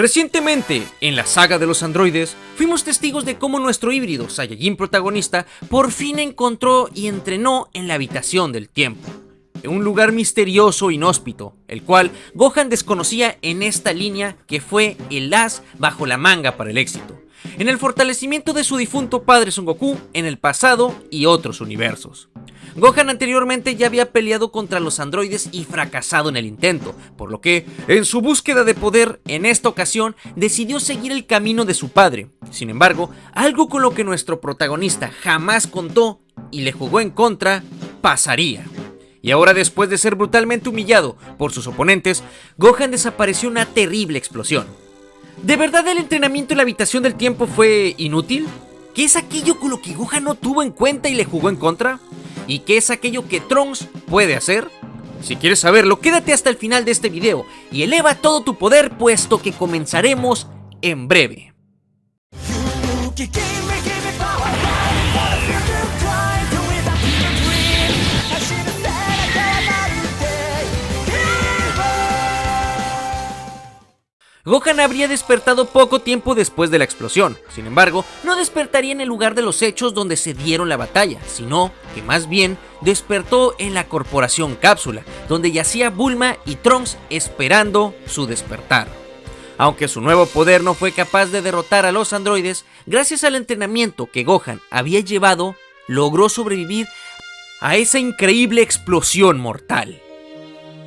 Recientemente, en la saga de los androides, fuimos testigos de cómo nuestro híbrido Saiyajin protagonista por fin encontró y entrenó en la habitación del tiempo, en un lugar misterioso e inhóspito, el cual Gohan desconocía en esta línea que fue el as bajo la manga para el éxito, en el fortalecimiento de su difunto padre Son Goku en el pasado y otros universos. Gohan anteriormente ya había peleado contra los androides y fracasado en el intento, por lo que, en su búsqueda de poder, en esta ocasión, decidió seguir el camino de su padre. Sin embargo, algo con lo que nuestro protagonista jamás contó y le jugó en contra, pasaría. Y ahora después de ser brutalmente humillado por sus oponentes, Gohan desapareció una terrible explosión. ¿De verdad el entrenamiento en la habitación del tiempo fue inútil? ¿Qué es aquello con lo que Gohan no tuvo en cuenta y le jugó en contra? ¿Y qué es aquello que Trunks puede hacer? Si quieres saberlo, quédate hasta el final de este video y eleva todo tu poder puesto que comenzaremos en breve. Gohan habría despertado poco tiempo después de la explosión, sin embargo, no despertaría en el lugar de los hechos donde se dieron la batalla, sino que más bien despertó en la corporación Cápsula, donde yacía Bulma y Trunks esperando su despertar. Aunque su nuevo poder no fue capaz de derrotar a los androides, gracias al entrenamiento que Gohan había llevado, logró sobrevivir a esa increíble explosión mortal.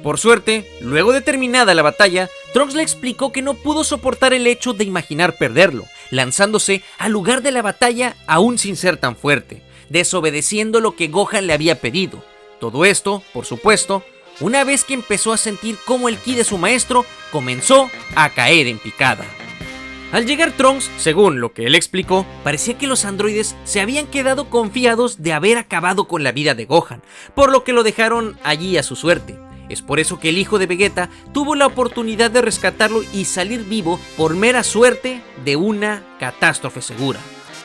Por suerte, luego de terminada la batalla, Trunks le explicó que no pudo soportar el hecho de imaginar perderlo, lanzándose al lugar de la batalla aún sin ser tan fuerte, desobedeciendo lo que Gohan le había pedido. Todo esto, por supuesto, una vez que empezó a sentir cómo el ki de su maestro comenzó a caer en picada. Al llegar Trunks, según lo que él explicó, parecía que los androides se habían quedado confiados de haber acabado con la vida de Gohan, por lo que lo dejaron allí a su suerte. Es por eso que el hijo de Vegeta tuvo la oportunidad de rescatarlo y salir vivo por mera suerte de una catástrofe segura.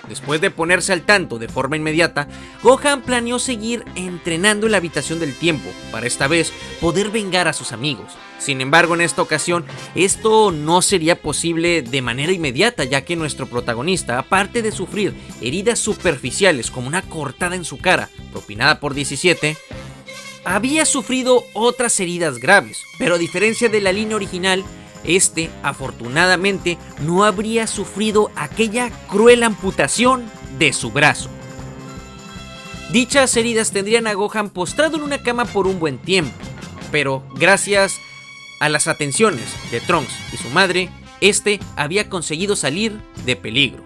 Después de ponerse al tanto de forma inmediata, Gohan planeó seguir entrenando en la habitación del tiempo, para esta vez poder vengar a sus amigos. Sin embargo, en esta ocasión, esto no sería posible de manera inmediata, ya que nuestro protagonista, aparte de sufrir heridas superficiales como una cortada en su cara, propinada por 17, había sufrido otras heridas graves, pero a diferencia de la línea original, este afortunadamente no habría sufrido aquella cruel amputación de su brazo. Dichas heridas tendrían a Gohan postrado en una cama por un buen tiempo, pero gracias a las atenciones de Trunks y su madre, este había conseguido salir de peligro.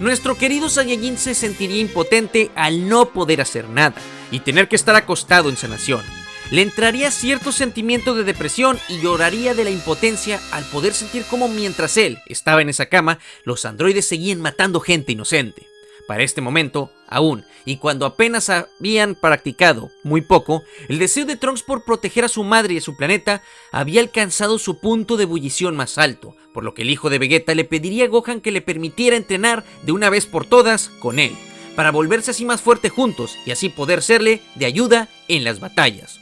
Nuestro querido Saiyajin se sentiría impotente al no poder hacer nada, y tener que estar acostado en sanación. Le entraría cierto sentimiento de depresión y lloraría de la impotencia al poder sentir cómo mientras él estaba en esa cama, los androides seguían matando gente inocente. Para este momento, aún, y cuando apenas habían practicado muy poco, el deseo de Trunks por proteger a su madre y a su planeta había alcanzado su punto de ebullición más alto, por lo que el hijo de Vegeta le pediría a Gohan que le permitiera entrenar de una vez por todas con él para volverse así más fuerte juntos y así poder serle de ayuda en las batallas.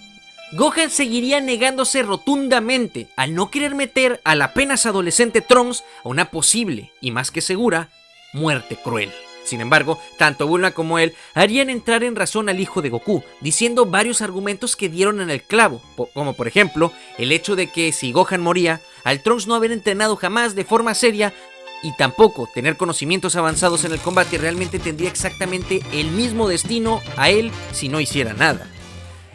Gohan seguiría negándose rotundamente al no querer meter al apenas adolescente Trunks a una posible y más que segura muerte cruel. Sin embargo, tanto Bulma como él harían entrar en razón al hijo de Goku, diciendo varios argumentos que dieron en el clavo, como por ejemplo el hecho de que si Gohan moría, al Trunks no haber entrenado jamás de forma seria y tampoco tener conocimientos avanzados en el combate realmente tendría exactamente el mismo destino a él si no hiciera nada.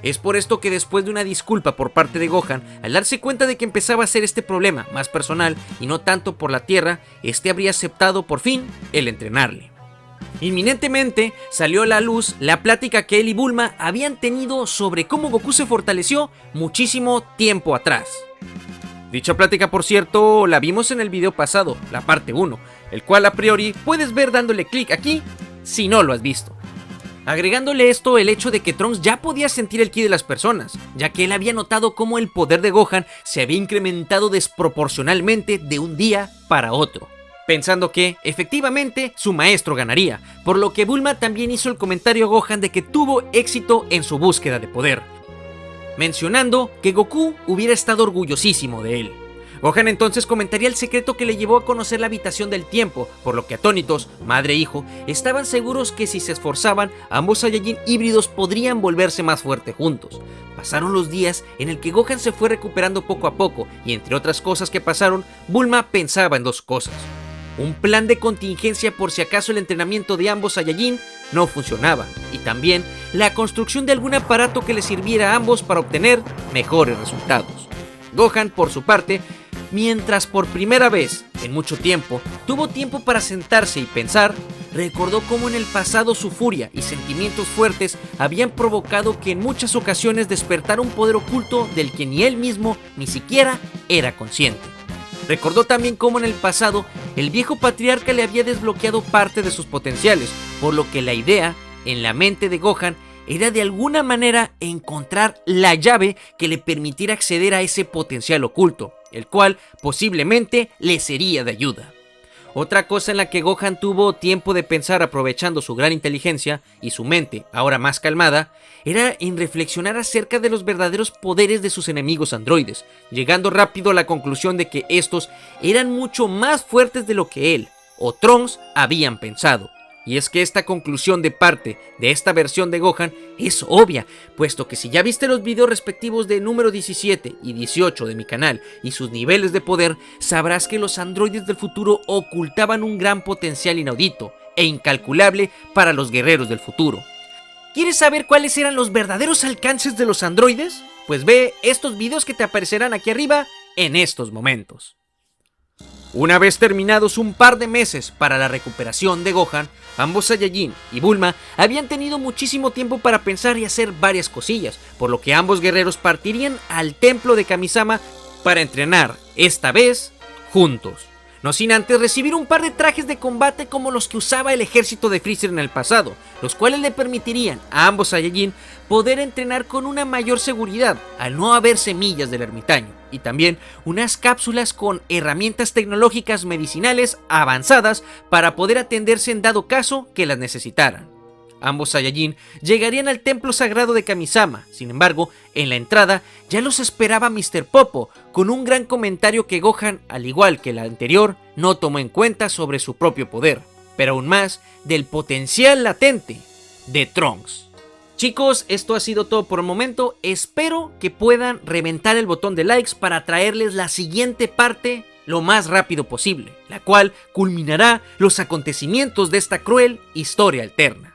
Es por esto que después de una disculpa por parte de Gohan, al darse cuenta de que empezaba a ser este problema más personal y no tanto por la Tierra, este habría aceptado por fin el entrenarle. Inminentemente salió a la luz la plática que él y Bulma habían tenido sobre cómo Goku se fortaleció muchísimo tiempo atrás. Dicha plática, por cierto, la vimos en el video pasado, la parte 1, el cual a priori puedes ver dándole clic aquí si no lo has visto. Agregándole esto el hecho de que Trunks ya podía sentir el ki de las personas, ya que él había notado cómo el poder de Gohan se había incrementado desproporcionalmente de un día para otro, pensando que, efectivamente, su maestro ganaría, por lo que Bulma también hizo el comentario a Gohan de que tuvo éxito en su búsqueda de poder, mencionando que Goku hubiera estado orgullosísimo de él. Gohan entonces comentaría el secreto que le llevó a conocer la habitación del tiempo, por lo que atónitos, madre e hijo, estaban seguros que si se esforzaban, ambos Saiyajin híbridos podrían volverse más fuertes juntos. Pasaron los días en el que Gohan se fue recuperando poco a poco, y entre otras cosas que pasaron, Bulma pensaba en dos cosas. Un plan de contingencia por si acaso el entrenamiento de ambos Saiyajin no funcionaba, y también la construcción de algún aparato que le sirviera a ambos para obtener mejores resultados. Gohan, por su parte, Mientras por primera vez en mucho tiempo tuvo tiempo para sentarse y pensar, recordó cómo en el pasado su furia y sentimientos fuertes habían provocado que en muchas ocasiones despertara un poder oculto del que ni él mismo ni siquiera era consciente. Recordó también cómo en el pasado el viejo patriarca le había desbloqueado parte de sus potenciales, por lo que la idea en la mente de Gohan era de alguna manera encontrar la llave que le permitiera acceder a ese potencial oculto el cual posiblemente le sería de ayuda. Otra cosa en la que Gohan tuvo tiempo de pensar aprovechando su gran inteligencia y su mente, ahora más calmada, era en reflexionar acerca de los verdaderos poderes de sus enemigos androides, llegando rápido a la conclusión de que estos eran mucho más fuertes de lo que él o Trunks habían pensado. Y es que esta conclusión de parte de esta versión de Gohan es obvia, puesto que si ya viste los videos respectivos de número 17 y 18 de mi canal y sus niveles de poder, sabrás que los androides del futuro ocultaban un gran potencial inaudito e incalculable para los guerreros del futuro. ¿Quieres saber cuáles eran los verdaderos alcances de los androides? Pues ve estos videos que te aparecerán aquí arriba en estos momentos. Una vez terminados un par de meses para la recuperación de Gohan, ambos Saiyajin y Bulma habían tenido muchísimo tiempo para pensar y hacer varias cosillas, por lo que ambos guerreros partirían al templo de Kamisama para entrenar, esta vez juntos. No sin antes recibir un par de trajes de combate como los que usaba el ejército de Freezer en el pasado, los cuales le permitirían a ambos Saiyajin poder entrenar con una mayor seguridad al no haber semillas del ermitaño y también unas cápsulas con herramientas tecnológicas medicinales avanzadas para poder atenderse en dado caso que las necesitaran. Ambos Saiyajin llegarían al templo sagrado de Kamisama, sin embargo, en la entrada ya los esperaba Mr. Popo, con un gran comentario que Gohan, al igual que el anterior, no tomó en cuenta sobre su propio poder, pero aún más del potencial latente de Trunks. Chicos, esto ha sido todo por el momento. Espero que puedan reventar el botón de likes para traerles la siguiente parte lo más rápido posible, la cual culminará los acontecimientos de esta cruel historia alterna.